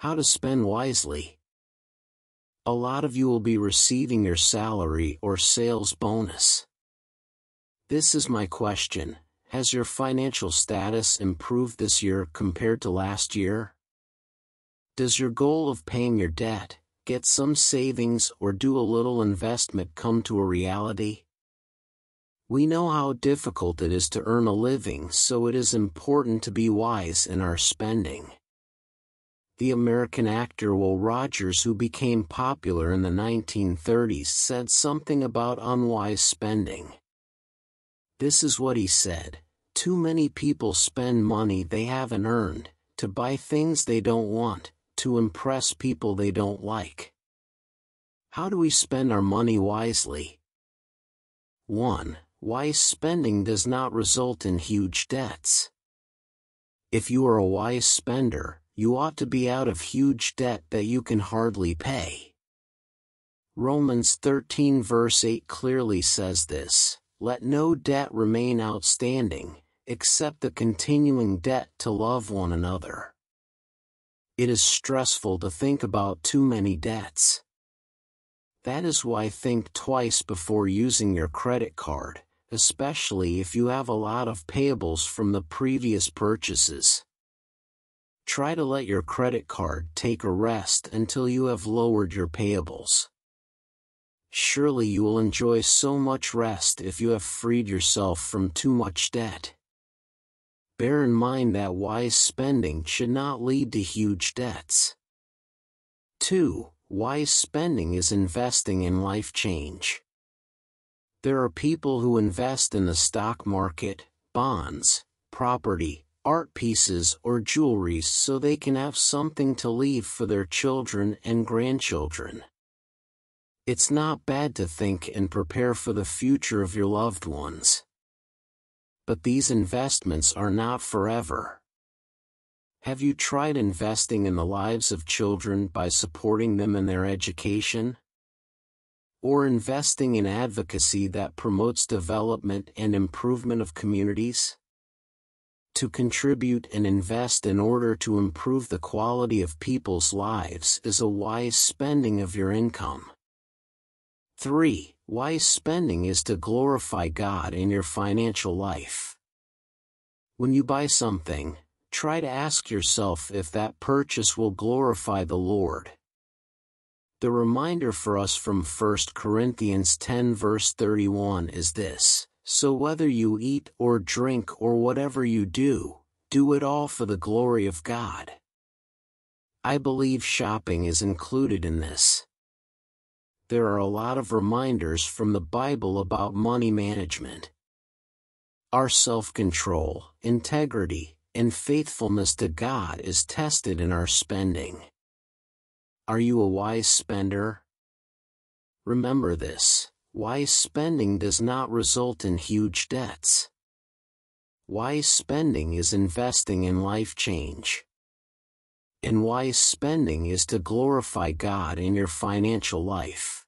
How to spend wisely. A lot of you will be receiving your salary or sales bonus. This is my question. Has your financial status improved this year compared to last year? Does your goal of paying your debt, get some savings or do a little investment come to a reality? We know how difficult it is to earn a living so it is important to be wise in our spending. The American actor Will Rogers who became popular in the 1930s said something about unwise spending. This is what he said, too many people spend money they haven't earned, to buy things they don't want, to impress people they don't like. How do we spend our money wisely? 1. Wise spending does not result in huge debts. If you are a wise spender, you ought to be out of huge debt that you can hardly pay. Romans 13 verse 8 clearly says this, Let no debt remain outstanding, except the continuing debt to love one another. It is stressful to think about too many debts. That is why think twice before using your credit card, especially if you have a lot of payables from the previous purchases. Try to let your credit card take a rest until you have lowered your payables. Surely you will enjoy so much rest if you have freed yourself from too much debt. Bear in mind that wise spending should not lead to huge debts. 2. Wise spending is investing in life change. There are people who invest in the stock market, bonds, property, art pieces or jewelry so they can have something to leave for their children and grandchildren. It's not bad to think and prepare for the future of your loved ones but these investments are not forever. Have you tried investing in the lives of children by supporting them in their education? Or investing in advocacy that promotes development and improvement of communities? To contribute and invest in order to improve the quality of people's lives is a wise spending of your income. 3. Wise spending is to glorify God in your financial life. When you buy something, try to ask yourself if that purchase will glorify the Lord. The reminder for us from 1 Corinthians 10 verse 31 is this, So whether you eat or drink or whatever you do, do it all for the glory of God. I believe shopping is included in this there are a lot of reminders from the Bible about money management. Our self-control, integrity, and faithfulness to God is tested in our spending. Are you a wise spender? Remember this, wise spending does not result in huge debts. Wise spending is investing in life change. And wise spending is to glorify God in your financial life.